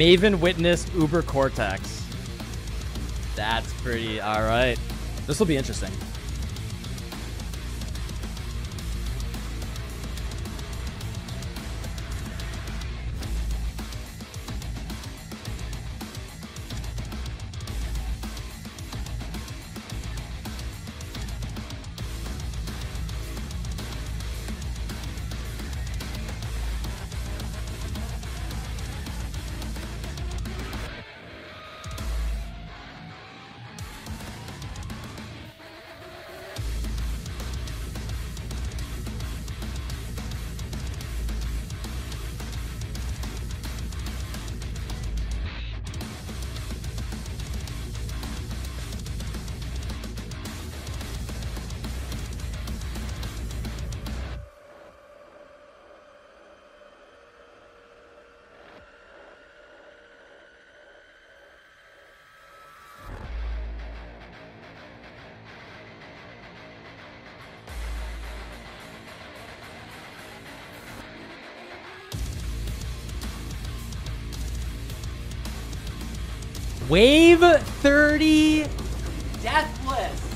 Maven witnessed Uber Cortex. That's pretty all right. This will be interesting. Wave 30 Deathless.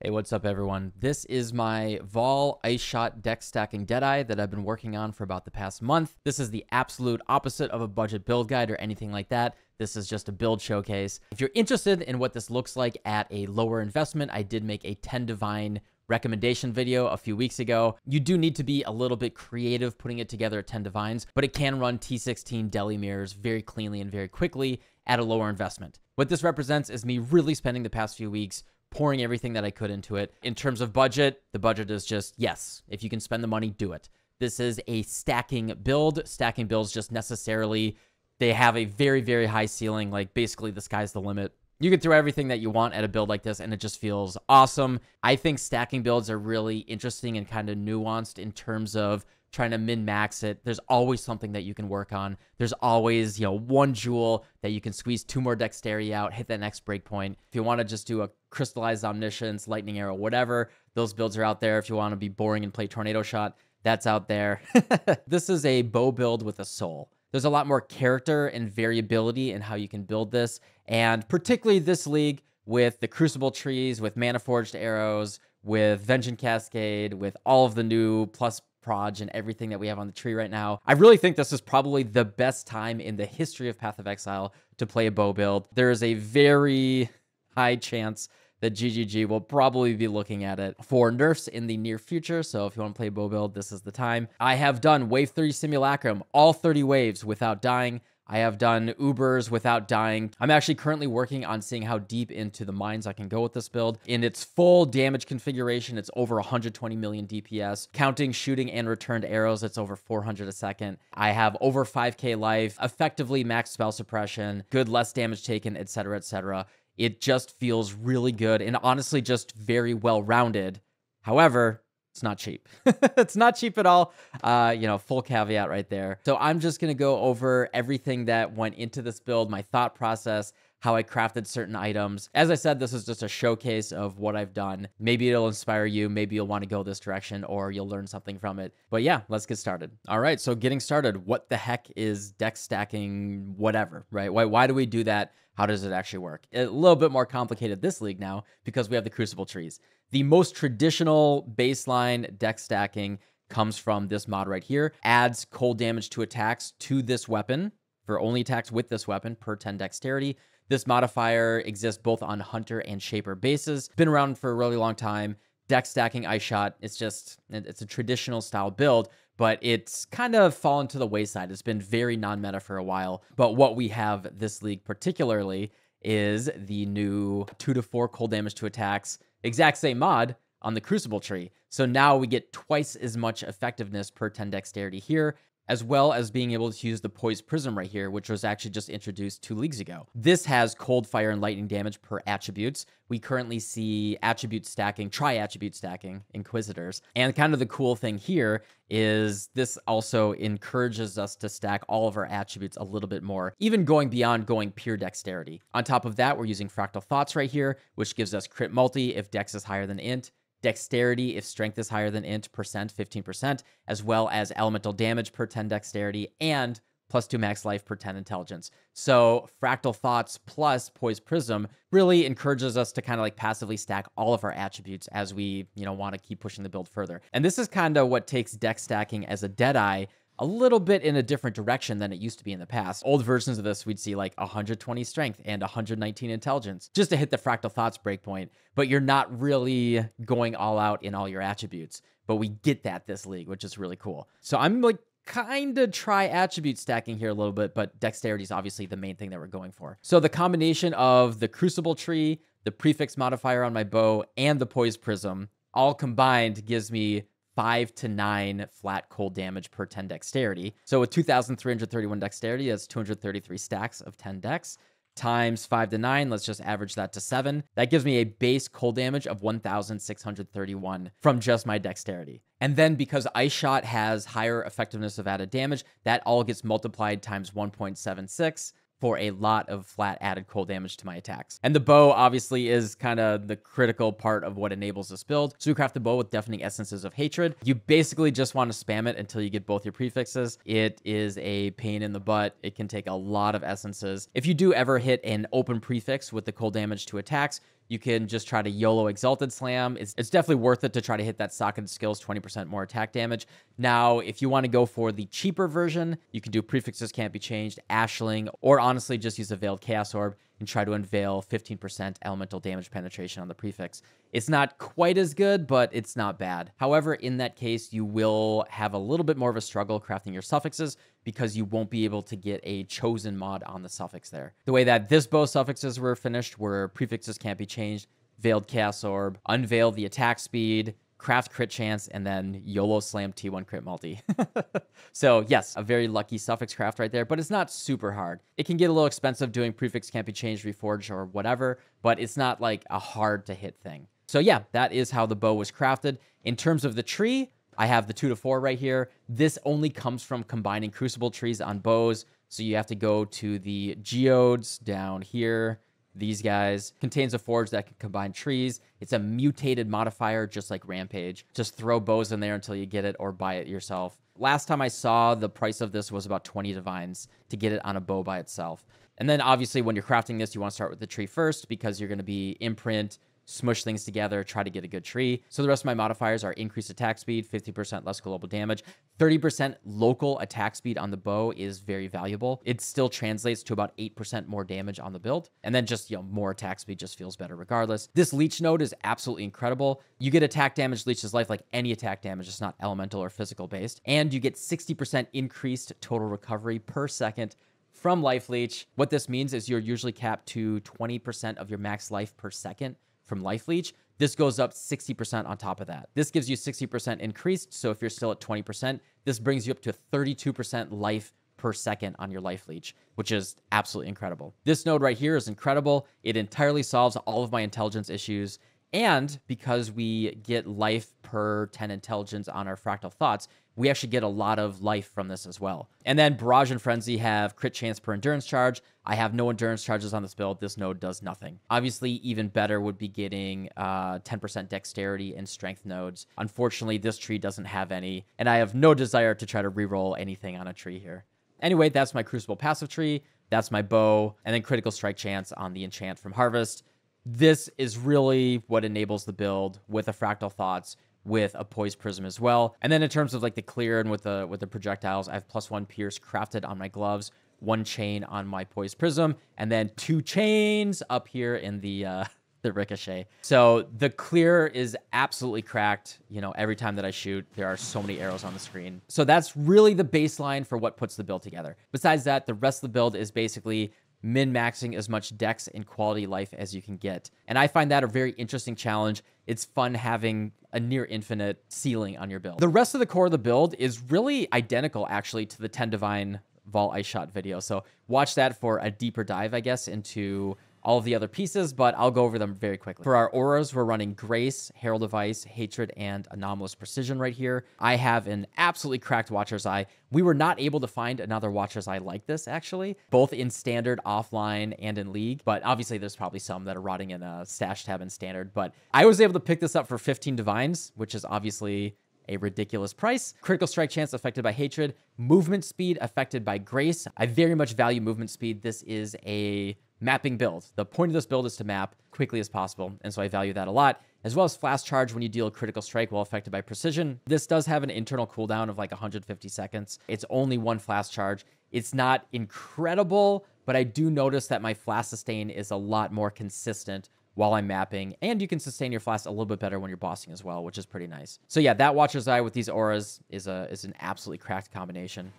Hey, what's up, everyone? This is my Vaal Ice Shot dex stacking Deadeye that I've been working on for about the past month. This is the absolute opposite of a budget build guide or anything like that. This is just a build showcase. If you're interested in what this looks like at a lower investment, I did make a 10 Divine recommendation video a few weeks ago. You do need to be a little bit creative putting it together at 10 Divines, but it can run T16 Deli mirrors very cleanly and very quickly at a lower investment. What this represents is me really spending the past few weeks pouring everything that I could into it. In terms of budget, the budget is just yes, if you can spend the money, do it. This is a stacking build. Stacking builds just necessarily they have a very very high ceiling like basically the sky's the limit you can throw everything that you want at a build like this and it just feels awesome. I think stacking builds are really interesting and kind of nuanced in terms of trying to min max it. There's always something that you can work on. There's always, you know, one jewel that you can squeeze two more dexterity out, hit that next breakpoint. If you want to just do a crystallized omniscience, lightning arrow, whatever, those builds are out there. If you want to be boring and play tornado shot, that's out there. this is a bow build with a soul. There's a lot more character and variability in how you can build this. And particularly this league with the Crucible trees, with Mana Forged arrows, with Vengeance Cascade, with all of the new plus proj and everything that we have on the tree right now. I really think this is probably the best time in the history of Path of Exile to play a bow build. There is a very high chance that GGG will probably be looking at it for nerfs in the near future. So if you want to play bow build, this is the time. I have done Wave 30 Simulacrum, all 30 waves without dying. I have done Ubers without dying. I'm actually currently working on seeing how deep into the mines I can go with this build. In its full damage configuration, it's over 120 million DPS. Counting shooting and returned arrows, it's over 400 a second. I have over 5k life, effectively max spell suppression, good less damage taken, etc., etc. It just feels really good and honestly just very well rounded. However, it's not cheap. it's not cheap at all. Uh, you know, full caveat right there. So I'm just to go over everything that went into this build, my thought process, how I crafted certain items. As I said, this is just a showcase of what I've done. Maybe it'll inspire you. Maybe you'll want to go this direction or you'll learn something from it. But yeah, let's get started. All right. So getting started, what the heck is dex stacking, whatever, right? Why, why do we do that? How does it actually work? A little bit more complicated this league now because we have the Crucible trees. The most traditional baseline dex stacking comes from this mod right here. Adds cold damage to attacks to this weapon for only attacks with this weapon per 10 dexterity. This modifier exists both on Hunter and Shaper bases. Been around for a really long time. Dex stacking Ice Shot, it's just, it's a traditional style build, but it's kind of fallen to the wayside. It's been very non meta for a while. But what we have this league particularly is the new two to four cold damage to attacks, exact same mod on the Crucible tree. So now we get twice as much effectiveness per 10 dexterity here, as well as being able to use the Poised Prism right here, which was actually just introduced two leagues ago. This has cold, fire, and lightning damage per attributes. We currently see attribute stacking, tri-attribute stacking, Inquisitors. And kind of the cool thing here is this also encourages us to stack all of our attributes a little bit more, even going beyond going pure dexterity. On top of that, we're using Fractal Thoughts right here, which gives us crit multi if dex is higher than int, dexterity if strength is higher than int percent 15%, as well as elemental damage per 10 dexterity and plus two max life per 10 intelligence. So Fractal Thoughts plus Poise Prism really encourages us to kind of like passively stack all of our attributes as we, you know, want to keep pushing the build further. And this is kind of what takes dex stacking as a Deadeye a little bit in a different direction than it used to be in the past. Old versions of this, we'd see like 120 strength and 119 intelligence just to hit the fractal thoughts breakpoint, but you're not really going all out in all your attributes. But we get that this league, which is really cool. So I'm like kind of tri-attribute stacking here a little bit, but dexterity is obviously the main thing that we're going for. So the combination of the crucible tree, the prefix modifier on my bow, and the poise prism all combined gives me five to nine flat cold damage per 10 dexterity. So with 2,331 dexterity, that's 233 stacks of 10 dex times 5 to 9, let's just average that to 7. That gives me a base cold damage of 1,631 from just my dexterity. And then because Ice Shot has higher effectiveness of added damage, that all gets multiplied times 1.76 for a lot of flat added cold damage to my attacks. And the bow obviously is kind of the critical part of what enables this build. So we craft the bow with deafening essences of hatred. You basically just want to spam it until you get both your prefixes. It is a pain in the butt. It can take a lot of essences. If you do ever hit an open prefix with the cold damage to attacks, you can just try to YOLO Exalted Slam. It's, it's definitely worth it to try to hit that Socketed Skills 20% more attack damage. Now, if you want to go for the cheaper version, you can do Prefixes Can't Be Changed, Aisling, or honestly just use a Veiled Chaos Orb and try to unveil 15% elemental damage penetration on the prefix. It's not quite as good, but it's not bad. However, in that case, you will have a little bit more of a struggle crafting your suffixes because you won't be able to get a chosen mod on the suffix there. The way that this bow suffixes were finished were prefixes can't be changed, veiled chaos orb, unveil the attack speed, craft crit chance, and then YOLO slam T1 crit multi. so yes, a very lucky suffix craft right there, but it's not super hard. It can get a little expensive doing prefix can't be changed, reforged, or whatever, but it's not like a hard to hit thing. So yeah, that is how the bow was crafted. In terms of the tree, I have the two to four right here. This only comes from combining crucible trees on bows. So you have to go to the geodes down here these guys. Contains a forge that can combine trees. It's a mutated modifier, just like Rampage. Just throw bows in there until you get it or buy it yourself. Last time I saw, the price of this was about 20 divines to get it on a bow by itself. And then obviously when you're crafting this, you want to start with the tree first because you're going to be imprint, smush things together, try to get a good tree. So the rest of my modifiers are increased attack speed, 50% less global damage, 30% local attack speed on the bow is very valuable. It still translates to about 8% more damage on the build. And then just, you know, more attack speed just feels better regardless. This leech node is absolutely incredible. You get attack damage leeches life like any attack damage, it's not elemental or physical based. And you get 60% increased total recovery per second from Life Leech. What this means is you're usually capped to 20% of your max life per second from Life Leech. This goes up 60% on top of that. This gives you 60% increased. So if you're still at 20%, this brings you up to 32% life per second on your life leech, which is absolutely incredible. This node right here is incredible. It entirely solves all of my intelligence issues. And because we get life per 10 intelligence on our fractal thoughts, we actually get a lot of life from this as well. And then Barrage and Frenzy have crit chance per endurance charge. I have no endurance charges on this build. This node does nothing. Obviously, even better would be getting 10% uh, dexterity and strength nodes. Unfortunately, this tree doesn't have any, and I have no desire to try to reroll anything on a tree here. Anyway, that's my Crucible passive tree. That's my bow, and then critical strike chance on the enchant from Harvest. This is really what enables the build with the Fractal Thoughts with a poise prism as well. And then in terms of like the clear and with the with the projectiles, I have plus one pierce crafted on my gloves, one chain on my poise prism, and then two chains up here in the uh the ricochet. So the clear is absolutely cracked. You know, every time that I shoot, there are so many arrows on the screen. So that's really the baseline for what puts the build together. Besides that, the rest of the build is basically min-maxing as much dex and quality life as you can get. And I find that a very interesting challenge. It's fun having a near infinite ceiling on your build. The rest of the core of the build is really identical actually to the 10 Divine Vaal Ice Shot video. So watch that for a deeper dive, I guess, into all of the other pieces, but I'll go over them very quickly. For our auras, we're running Grace, Herald of Ice, Hatred, and Anomalous Precision right here. I have an absolutely cracked Watcher's Eye. We were not able to find another Watcher's Eye like this, actually, both in standard, offline, and in League, but obviously there's probably some that are rotting in a stash tab in standard, but I was able to pick this up for 15 Divines, which is obviously a ridiculous price. Critical strike chance affected by hatred. Movement speed affected by grace. I very much value movement speed. This is a mapping build. The point of this build is to map quickly as possible, and so I value that a lot, as well as flash charge when you deal a critical strike while affected by precision. This does have an internal cooldown of like 150 seconds. It's only one flash charge. It's not incredible, but I do notice that my flash sustain is a lot more consistent while I'm mapping, and you can sustain your flash a little bit better when you're bossing as well, which is pretty nice. So yeah, that Watcher's Eye with these auras is a is an absolutely cracked combination.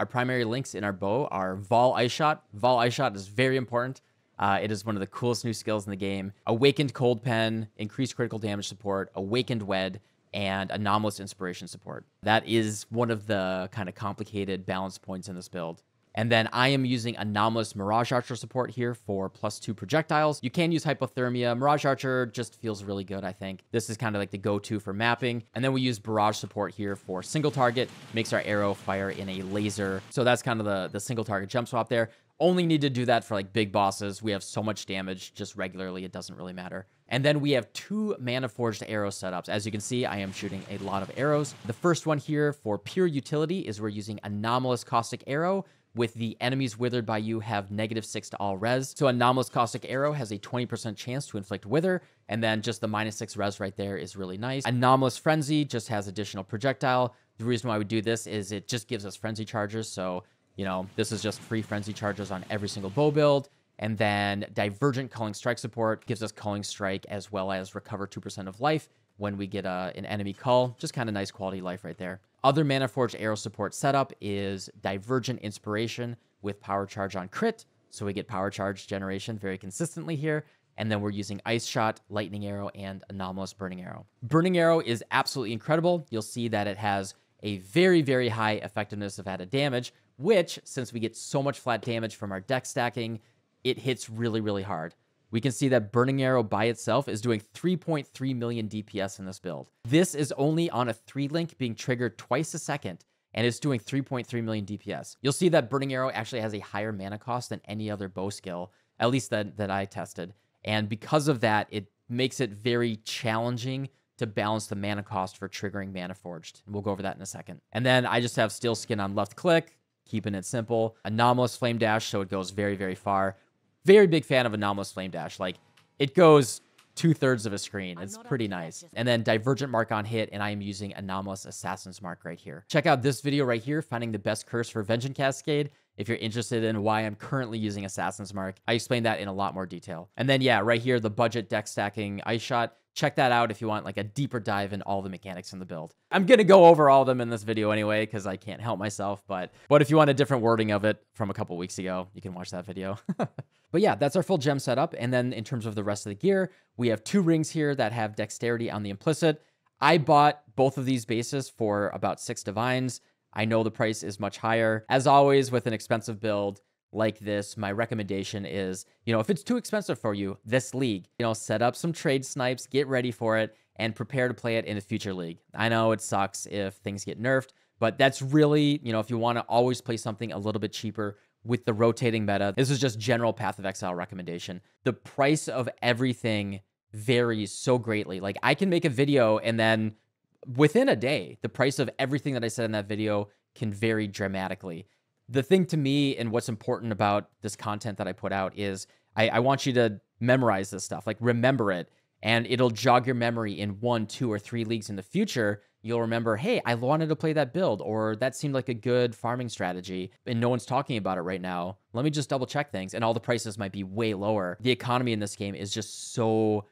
Our primary links in our bow are Vaal Ice Shot. Vaal Ice Shot is very important. Uh, it is one of the coolest new skills in the game. Awakened Cold Pen, increased critical damage support, Awakened Wed, and Anomalous Inspiration support. That is one of the kind of complicated balance points in this build. And then I am using Anomalous Mirage Archer support here for plus two projectiles. You can use Hypothermia. Mirage Archer just feels really good, I think. This is kind of like the go-to for mapping. And then we use Barrage support here for single target. Makes our arrow fire in a laser. So that's kind of the, the single target jump swap there. Only need to do that for like big bosses. We have so much damage just regularly. It doesn't really matter. And then we have two Mana Forged arrow setups. As you can see, I am shooting a lot of arrows. The first one here for pure utility is we're using Anomalous Caustic Arrow, with the enemies withered by you have negative six to all res. So Anomalous Caustic Arrow has a 20% chance to inflict wither, and then just the minus six res right there is really nice. Anomalous Frenzy just has additional projectile. The reason why we do this is it just gives us frenzy charges. So, you know, this is just free frenzy charges on every single bow build. And then Divergent Culling Strike support gives us Culling Strike as well as recover 2% of life when we get a, an enemy cull. Just kind of nice quality life right there. Other Mana Forge arrow support setup is Divergent Inspiration with Power Charge on crit. So we get Power Charge generation very consistently here. And then we're using Ice Shot, Lightning Arrow, and Anomalous Burning Arrow. Burning Arrow is absolutely incredible. You'll see that it has a very, very high effectiveness of added damage, which, since we get so much flat damage from our dex stacking, it hits really, really hard we can see that Burning Arrow by itself is doing 3.3 million DPS in this build. This is only on a 3 link being triggered twice a second, and it's doing 3.3 million DPS. You'll see that Burning Arrow actually has a higher mana cost than any other bow skill, at least that, that I tested. And because of that, it makes it very challenging to balance the mana cost for triggering Mana Forged. And we'll go over that in a second. And then I just have Steel Skin on left click, keeping it simple. Anomalous Flame Dash, so it goes very, very far very big fan of Anomalous Flame Dash. Like, it goes two thirds of a screen. It's pretty nice. And then Divergent Mark on hit, and I am using Anomalous Assassin's Mark right here. Check out this video right here, finding the best curse for Vengeance Cascade, if you're interested in why I'm currently using Assassin's Mark. I explain that in a lot more detail. And then, yeah, right here, the budget dex stacking Ice Shot. Check that out if you want like a deeper dive in all the mechanics in the build. I'm going to go over all of them in this video anyway because I can't help myself. But, but if you want a different wording of it from a couple weeks ago, you can watch that video. but yeah, that's our full gem setup. And then in terms of the rest of the gear, we have two rings here that have dexterity on the implicit. I bought both of these bases for about six divines. I know the price is much higher. As always, with an expensive build, like this, my recommendation is, you know, if it's too expensive for you, this league, you know, set up some trade snipes, get ready for it, and prepare to play it in a future league. I know it sucks if things get nerfed, but that's really, you know, if you want to always play something a little bit cheaper with the rotating meta, this is just general Path of Exile recommendation. The price of everything varies so greatly. Like I can make a video and then within a day, the price of everything that I said in that video can vary dramatically the thing to me and what's important about this content that I put out is I, I want you to memorize this stuff, like remember it, and it'll jog your memory in one, two, or three leagues in the future. You'll remember, hey, I wanted to play that build, or that seemed like a good farming strategy, and no one's talking about it right now. Let me just double check things, and all the prices might be way lower. The economy in this game is just so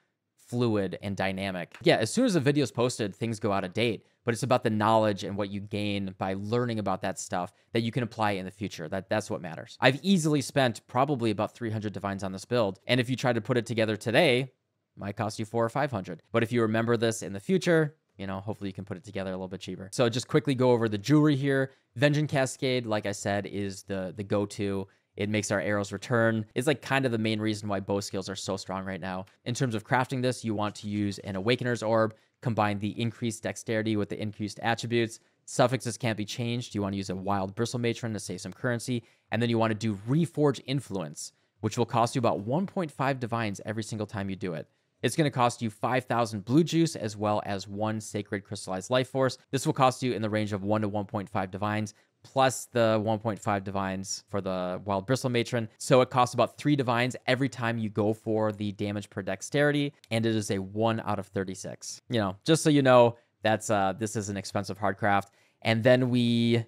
fluid and dynamic. Yeah, as soon as a video is posted, things go out of date, but it's about the knowledge and what you gain by learning about that stuff that you can apply in the future. That that's what matters. I've easily spent probably about 300 divines on this build, and if you try to put it together today, might cost you 4 or 500. But if you remember this in the future, you know, hopefully you can put it together a little bit cheaper. So just quickly go over the jewelry here. Vengeance Cascade, like I said, is the the go-to It makes our arrows return. It's like kind of the main reason why bow skills are so strong right now. In terms of crafting this, you want to use an Awakener's Orb, combine the increased dexterity with the increased attributes. Suffixes can't be changed. You want to use a Wild Bristle Matron to save some currency. And then you want to do Reforge Influence, which will cost you about 1.5 divines every single time you do it. It's going to cost you 5,000 blue juice as well as one sacred crystallized life force. This will cost you in the range of 1 to 1.5 divines plus the 1.5 divines for the wild bristle matron. So it costs about 3 divines every time you go for the damage per dexterity and it is a 1 out of 36. You know, just so you know, that's uh this is an expensive hardcraft. And then we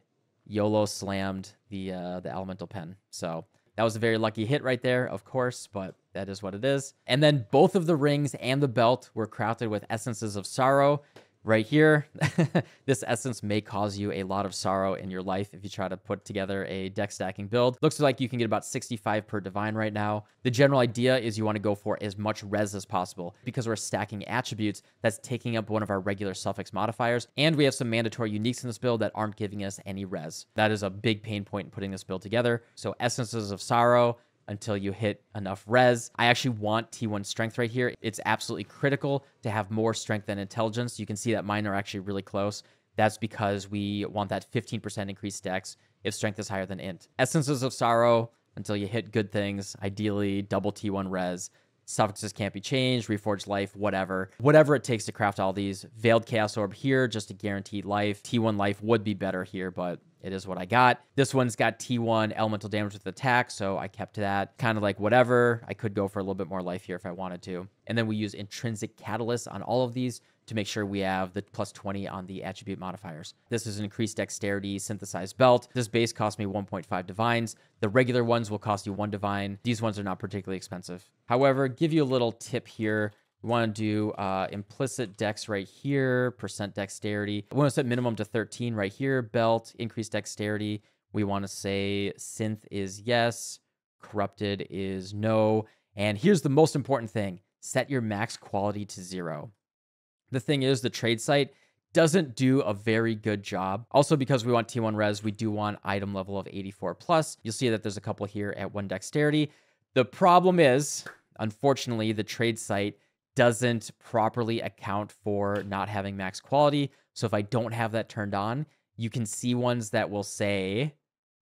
YOLO slammed the uh the elemental pen. So that was a very lucky hit right there, of course, but that is what it is. And then both of the rings and the belt were crafted with essences of sorrow right here. this essence may cause you a lot of sorrow in your life if you try to put together a dex stacking build. Looks like you can get about 65 per divine right now. The general idea is you want to go for as much res as possible because we're stacking attributes that's taking up one of our regular suffix modifiers. And we have some mandatory uniques in this build that aren't giving us any res. That is a big pain point in putting this build together. So essences of sorrow, until you hit enough res. I actually want T1 strength right here. It's absolutely critical to have more strength than intelligence. You can see that mine are actually really close. That's because we want that 15% increased dex if strength is higher than int. Essences of Sorrow until you hit good things, ideally double T1 res. Suffixes can't be changed, reforged life, whatever. Whatever it takes to craft all these. Veiled Chaos Orb here, just to guarantee life. T1 life would be better here, but it is what I got. This one's got T1 elemental damage with attack, so I kept that. Kind of like whatever. I could go for a little bit more life here if I wanted to. And then we use intrinsic catalyst on all of these to make sure we have the plus 20 on the attribute modifiers. This is an increased dexterity synthesized belt. This base cost me 1.5 divines. The regular ones will cost you one divine. These ones are not particularly expensive. However, give you a little tip here. We want to do uh, implicit dex right here, percent dexterity. We want to set minimum to 13 right here, belt, increased dexterity. We want to say synth is yes, corrupted is no. And here's the most important thing set your max quality to zero. The thing is, the trade site doesn't do a very good job. Also, because we want T1 res, we do want item level of 84 plus. You'll see that there's a couple here at one dexterity. The problem is, unfortunately, the trade site doesn't properly account for not having max quality. So if I don't have that turned on, you can see ones that will say,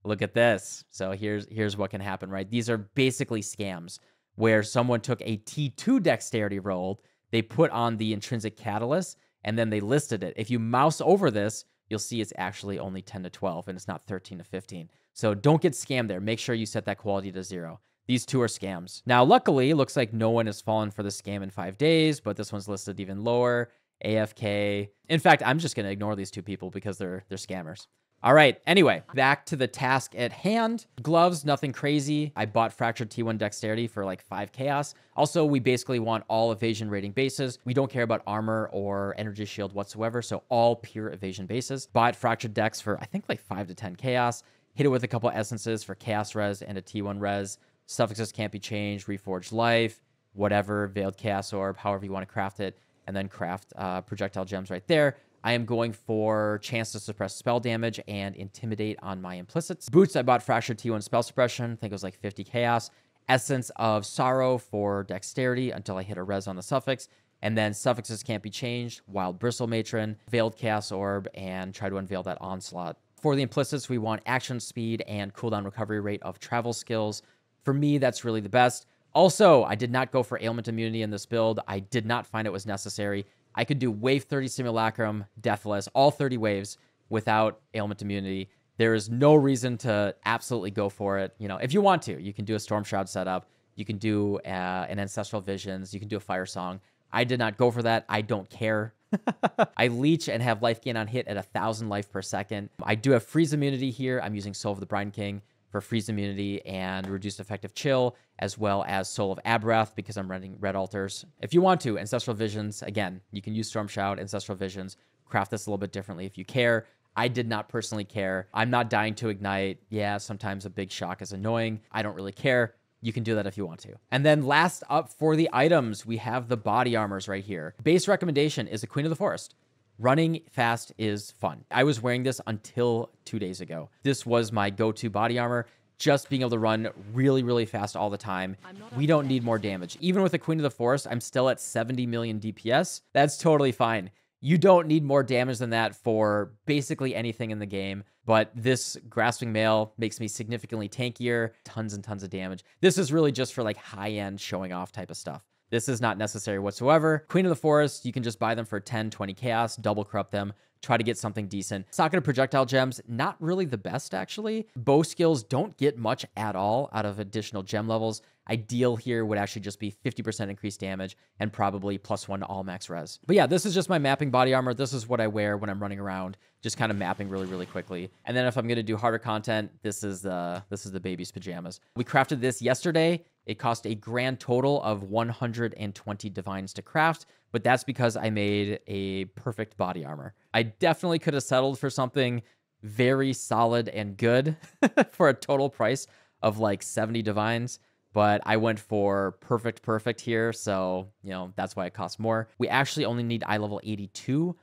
look at this. So here's here's what can happen, right? These are basically scams where someone took a T2 dexterity roll, they put on the intrinsic catalyst, and then they listed it. If you mouse over this, you'll see it's actually only 10 to 12 and it's not 13 to 15. So don't get scammed there. Make sure you set that quality to zero. These two are scams. Now, luckily, looks like no one has fallen for the scam in five days, but this one's listed even lower. AFK. In fact, I'm just going to ignore these two people because they're they're scammers. All right. Anyway, back to the task at hand. Gloves, nothing crazy. I bought Fractured T1 Dexterity for like 5 Chaos. Also, we basically want all evasion rating bases. We don't care about armor or energy shield whatsoever, so all pure evasion bases. Bought Fractured Dex for I think like 5 to 10 Chaos. Hit it with a couple essences for Chaos Res and a T1 Res. Suffixes can't be changed, Reforged Life, whatever, Veiled Chaos Orb, however you want to craft it, and then craft uh, projectile gems right there. I am going for chance to suppress spell damage and intimidate on my implicits. Boots, I bought Fractured T1 spell suppression. I think it was like 50 chaos. Essence of Sorrow for dexterity until I hit a res on the suffix. And then suffixes can't be changed. Wild Bristle Matron, Veiled Chaos Orb, and try to unveil that onslaught. For the implicits, we want action speed and cooldown recovery rate of travel skills. For me, that's really the best. Also, I did not go for ailment immunity in this build. I did not find it was necessary. I could do wave 30 simulacrum, deathless, all 30 waves without ailment immunity. There is no reason to absolutely go for it. You know, if you want to, you can do a storm shroud setup. You can do uh, an ancestral visions. You can do a fire song. I did not go for that. I don't care. I leech and have life gain on hit at a thousand life per second. I do have freeze immunity here. I'm using Soul of the Brine King for freeze immunity and reduced effective chill, as well as Soul of Abberath because I'm running red altars. If you want to, Ancestral Visions, again, you can use Storm Shroud, Ancestral Visions, craft this a little bit differently if you care. I did not personally care. I'm not dying to ignite. Yeah, sometimes a big shock is annoying. I don't really care. You can do that if you want to. And then last up for the items, we have the body armors right here. Base recommendation is the Queen of the Forest. Running fast is fun. I was wearing this until two days ago. This was my go to body armor. just being able to run really, really fast all the time. We don't need more damage. Even with the Queen of the Forest, I'm still at 70 million DPS. That's totally fine. You don't need more damage than that for basically anything in the game, but this Grasping Mail makes me significantly tankier, tons and tons of damage. This is really just for like high-end showing off type of stuff. This is not necessary whatsoever. Queen of the Forest, you can just buy them for 10, 20 chaos, double corrupt them, try to get something decent. Socket of projectile gems, not really the best actually. Bow skills don't get much at all out of additional gem levels. Ideal here would actually just be 50% increased damage and probably plus one all max res. But yeah, this is just my mapping body armor. This is what I wear when I'm running around, just kind of mapping really, really quickly. And then if I'm gonna do harder content, this is the this is the baby's pajamas. We crafted this yesterday. It cost a grand total of 120 divines to craft, but that's because I made a perfect body armor. I definitely could have settled for something very solid and good for a total price of like 70 divines but I went for perfect, perfect here. So, you know, that's why it costs more. We actually only need eye level 82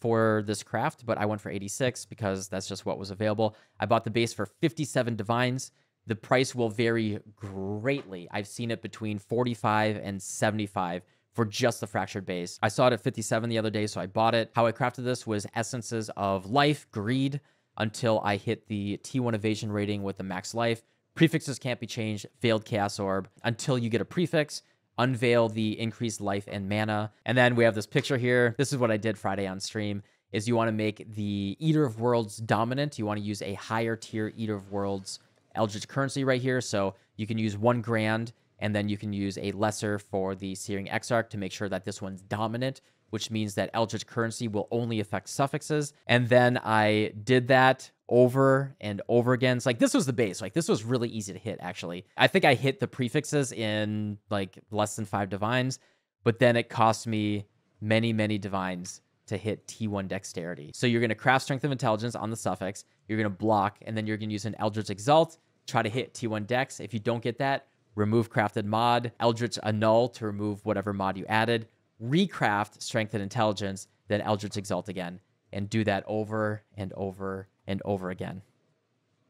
for this craft, but I went for 86 because that's just what was available. I bought the base for 57 divines. The price will vary greatly. I've seen it between 45 and 75 for just the fractured base. I saw it at 57 the other day, so I bought it. How I crafted this was essences of life, greed, until I hit the T1 evasion rating with the max life. Prefixes can't be changed, veiled chaos orb until you get a prefix. Unveil the increased life and mana. And then we have this picture here. This is what I did Friday on stream is you want to make the Eater of Worlds dominant. You want to use a higher tier Eater of Worlds Eldritch currency right here. So you can use one grand and then you can use a lesser for the Searing Exarch to make sure that this one's dominant, which means that Eldritch currency will only affect suffixes. And then I did that over and over again. It's like this was the base. Like this was really easy to hit, actually. I think I hit the prefixes in like less than five divines, but then it cost me many, many divines to hit T1 dexterity. So you're going to craft strength of intelligence on the suffix, you're going to block, and then you're going to use an Eldritch Exalt, try to hit T1 dex. If you don't get that, remove crafted mod, Eldritch Annul to remove whatever mod you added, recraft strength and intelligence, then Eldritch Exalt again, and do that over and over and over again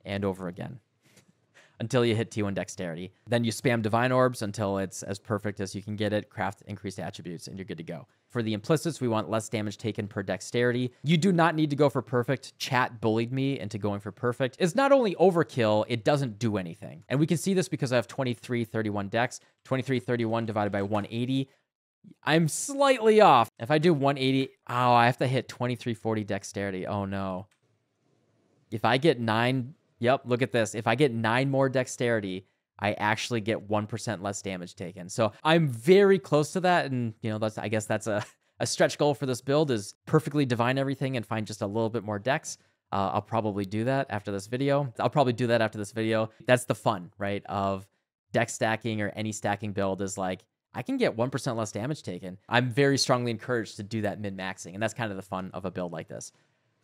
and over again until you hit T1 dexterity. Then you spam divine orbs until it's as perfect as you can get it, craft increased attributes, and you're good to go. For the implicits, we want less damage taken per dexterity. You do not need to go for perfect. Chat bullied me into going for perfect. It's not only overkill, it doesn't do anything. And we can see this because I have 2331 dex. 2331 divided by 180. I'm slightly off. If I do 180, oh, I have to hit 2340 dexterity. Oh no. If I get nine, yep, look at this. If I get nine more dexterity, I actually get 1% less damage taken. So I'm very close to that. And, you know, that's, I guess that's a, a stretch goal for this build is perfectly divine everything and find just a little bit more dex. Uh, I'll probably do that after this video. I'll probably do that after this video. That's the fun, right? Of dex stacking or any stacking build is like, I can get 1% less damage taken. I'm very strongly encouraged to do that mid maxing. And that's kind of the fun of a build like this.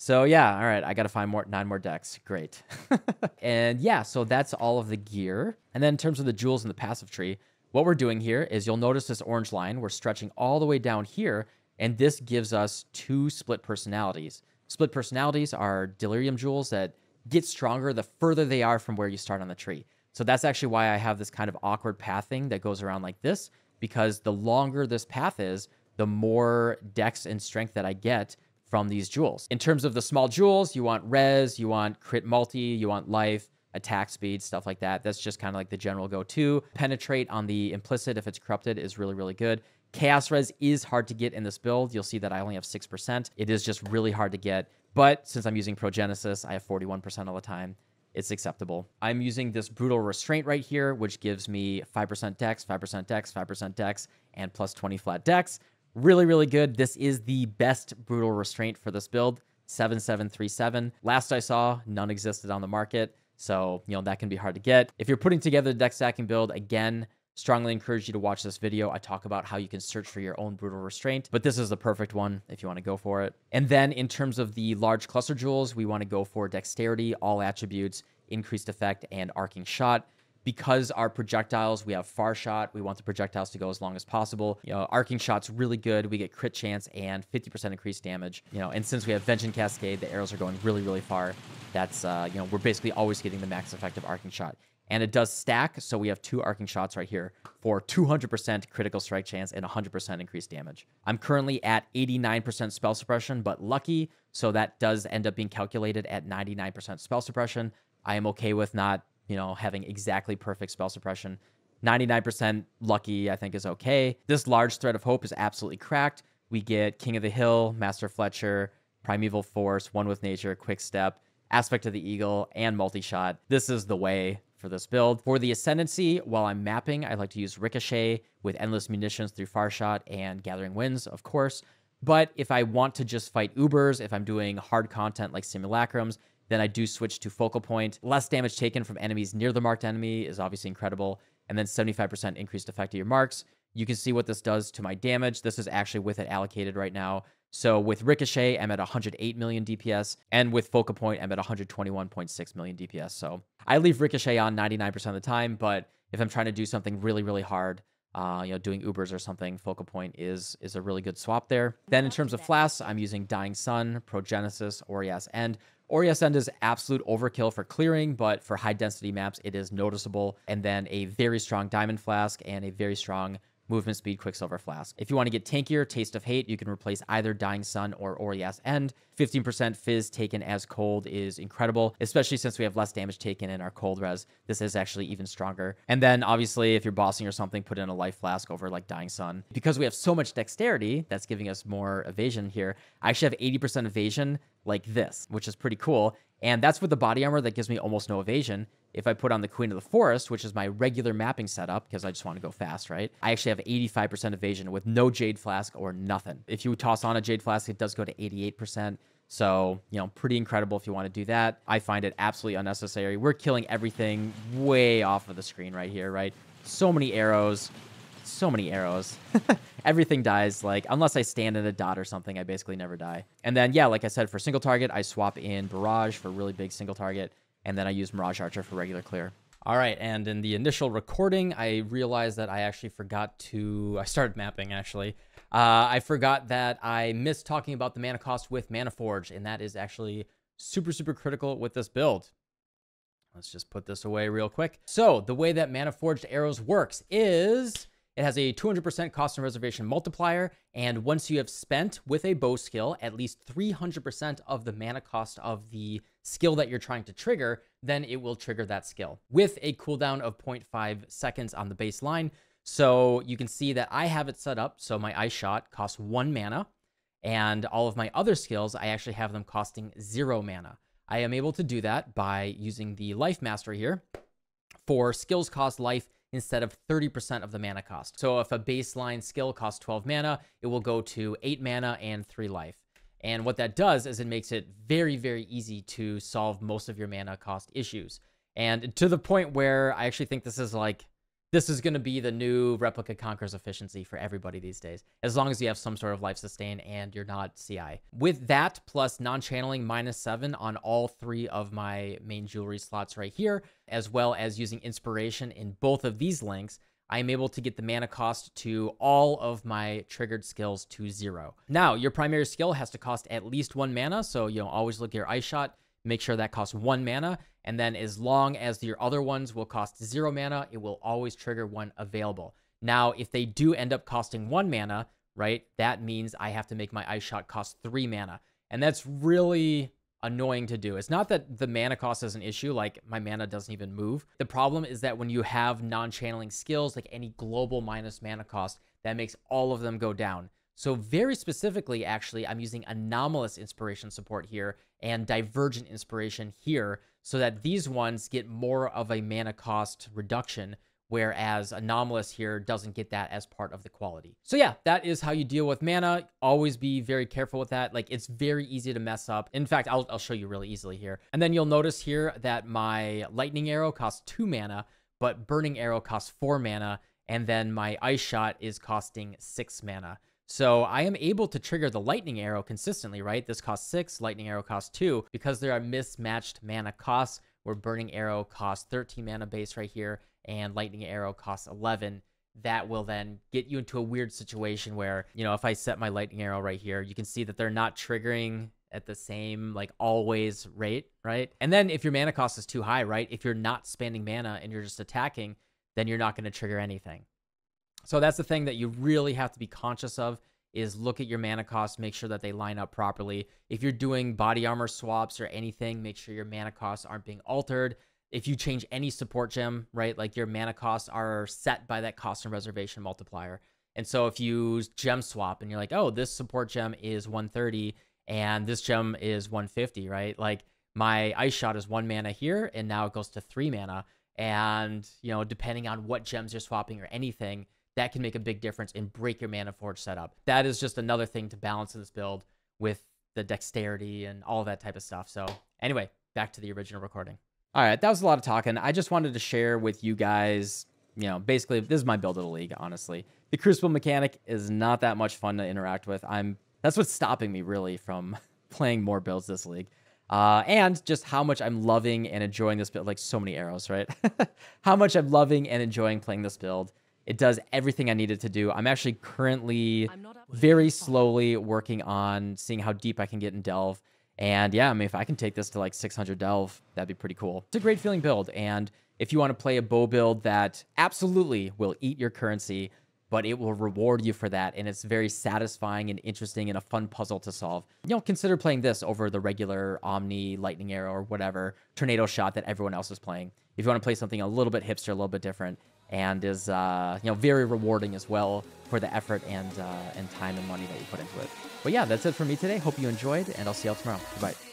So yeah, all right, I got to find more nine more dex. Great. and yeah, so that's all of the gear. And then in terms of the jewels in the passive tree, what we're doing here is you'll notice this orange line. We're stretching all the way down here, and this gives us two split personalities. Split personalities are delirium jewels that get stronger the further they are from where you start on the tree. So that's actually why I have this kind of awkward pathing that goes around like this, because the longer this path is, the more dex and strength that I get from these jewels. In terms of the small jewels, you want res, you want crit multi, you want life, attack speed, stuff like that. That's just kind of like the general go-to. Penetrate on the implicit if it's corrupted is really, really good. Chaos res is hard to get in this build. You'll see that I only have 6%. It is just really hard to get. But since I'm using Progenesis, I have 41% all the time. It's acceptable. I'm using this Brutal Restraint right here, which gives me 5% dex, 5% dex, 5% dex, and plus 20 flat dex. Really, really good. This is the best brutal restraint for this build. 7737. Last I saw, none existed on the market. So, you know, that can be hard to get. If you're putting together the dex stacking build, again, strongly encourage you to watch this video. I talk about how you can search for your own brutal restraint, but this is the perfect one if you want to go for it. And then in terms of the large cluster jewels, we want to go for dexterity, all attributes, increased effect, and arcing shot because our projectiles, we have far shot. We want the projectiles to go as long as possible. You know, arcing shot's really good. We get crit chance and 50% increased damage. You know, and since we have Vengeance Cascade, the arrows are going really, really far. that's, uh, you know, we're basically always getting the max effective arcing shot. And it does stack, so we have two arcing shots right here for 200% critical strike chance and 100% increased damage. I'm currently at 89% spell suppression, but lucky, so that does end up being calculated at 99% spell suppression. I am okay with not, you know, having exactly perfect spell suppression. 99% lucky, I think, is okay. This large thread of hope is absolutely cracked. We get King of the Hill, Master Fletcher, Primeval Force, One with Nature, Quick Step, Aspect of the Eagle, and Multi Shot. This is the way for this build. For the Ascendancy, while I'm mapping, I like to use Ricochet with Endless Munitions through Far Shot and Gathering Winds, of course. But if I want to just fight Ubers, if I'm doing hard content like Simulacrums, then I do switch to Focal Point. Less damage taken from enemies near the marked enemy is obviously incredible. And then 75% increased effect of your marks. You can see what this does to my damage. This is actually with it allocated right now. So with Ricochet, I'm at 108 million DPS, and with Focal Point, I'm at 121.6 million DPS. So I leave Ricochet on 99% of the time, but if I'm trying to do something really, really hard, uh, you know, doing Ubers or something, Focal Point is is a really good swap there. Then in terms of flasks, I'm using Dying Sun, Progenesis, Oriath's End. Oriath's End is absolute overkill for clearing, but for high density maps, it is noticeable. And then a very strong Diamond Flask and a very strong movement speed Quicksilver Flask. If you want to get tankier, Taste of Hate, you can replace either Dying Sun or Oriath's End. 15% Fizz taken as cold is incredible, especially since we have less damage taken in our cold res. This is actually even stronger. And then obviously, if you're bossing or something, put in a Life Flask over like Dying Sun. Because we have so much dexterity, that's giving us more evasion here. I actually have 80% evasion like this, which is pretty cool. And that's with the body armor that gives me almost no evasion. If I put on the Queen of the Forest, which is my regular mapping setup, because I just want to go fast, right? I actually have 85% evasion with no Jade Flask or nothing. If you toss on a Jade Flask, it does go to 88%. So, you know, pretty incredible if you want to do that. I find it absolutely unnecessary. We're killing everything way off of the screen right here, right? So many arrows, so many arrows. Everything dies, like, unless I stand in a dot or something, I basically never die. And then, yeah, like I said, for single target, I swap in Barrage for really big single target, and then I use Mirage Archer for regular clear. All right, and in the initial recording, I realized that I actually forgot to... I started mapping, actually. Uh, I forgot that I missed talking about the mana cost with Mana Forge, and that is actually super, super critical with this build. Let's just put this away real quick. So the way that Mana Forged arrows works is it has a 200% cost and reservation multiplier, and once you have spent with a bow skill at least 300% of the mana cost of the skill that you're trying to trigger, then it will trigger that skill with a cooldown of 0.5 seconds on the baseline. So you can see that I have it set up so my ice shot costs one mana, and all of my other skills, I actually have them costing zero mana. I am able to do that by using the Life Master here for skills cost life instead of 30% of the mana cost. So if a baseline skill costs 12 mana, it will go to 8 mana and 3 life. And what that does is it makes it very, very easy to solve most of your mana cost issues. And to the point where I actually think this is like this is going to be the new replica Conqueror's Efficiency for everybody these days, as long as you have some sort of life sustain and you're not CI. With that plus non-channeling minus seven on all three of my main jewelry slots right here, as well as using inspiration in both of these links, I am able to get the mana cost to all of my triggered skills to zero. Now, your primary skill has to cost at least one mana, so you know always look at your ice shot, make sure that costs one mana, and then as long as your other ones will cost zero mana, it will always trigger one available. Now, if they do end up costing one mana, right, that means I have to make my ice shot cost three mana. And that's really annoying to do. It's not that the mana cost is an issue, like my mana doesn't even move. The problem is that when you have non-channeling skills, like any global minus mana cost, that makes all of them go down. So very specifically, actually, I'm using anomalous inspiration support here and divergent inspiration here so that these ones get more of a mana cost reduction whereas anomalous here doesn't get that as part of the quality. So yeah, that is how you deal with mana. Always be very careful with that. Like it's very easy to mess up. In fact, I'll, I'll show you really easily here. And then you'll notice here that my lightning arrow costs two mana, but burning arrow costs four mana. And then my ice shot is costing six mana. So I am able to trigger the lightning arrow consistently, right? This costs six, lightning arrow costs two, because there are mismatched mana costs where burning arrow costs 13 mana base right here and lightning arrow costs 11 that will then get you into a weird situation where, you know, if I set my lightning arrow right here, you can see that they're not triggering at the same like always rate, right? And then if your mana cost is too high, right? If you're not spending mana and you're just attacking, then you're not going to trigger anything. So that's the thing that you really have to be conscious of is look at your mana costs, make sure that they line up properly. If you're doing body armor swaps or anything, make sure your mana costs aren't being altered. If you change any support gem, right, like your mana costs are set by that cost and reservation multiplier. And so if you gem swap and you're like, oh, this support gem is 130 and this gem is 150, right? Like my ice shot is one mana here and now it goes to three mana. And, you know, depending on what gems you're swapping or anything, that can make a big difference and break your Manaforged setup. That is just another thing to balance in this build with the dexterity and all that type of stuff. So anyway, back to the original recording. All right, that was a lot of talking. I just wanted to share with you guys, you know, basically this is my build of the league, honestly. The crucible mechanic is not that much fun to interact with. I'm that's what's stopping me really from playing more builds this league. Uh, and just how much I'm loving and enjoying this build, like so many arrows, right? how much I'm loving and enjoying playing this build. It does everything I needed to do. I'm actually currently very slowly working on seeing how deep I can get in Delve. And yeah, I mean, if I can take this to like 600 Delve, that'd be pretty cool. It's a great feeling build. And if you want to play a bow build that absolutely will eat your currency, but it will reward you for that. And it's very satisfying and interesting and a fun puzzle to solve. You know, consider playing this over the regular Omni, Lightning Arrow, or whatever tornado shot that everyone else is playing. If you want to play something a little bit hipster, a little bit different, and is uh, you know very rewarding as well for the effort and uh, and time and money that you put into it. But yeah, that's it for me today. Hope you enjoyed, and I'll see y'all tomorrow. Goodbye.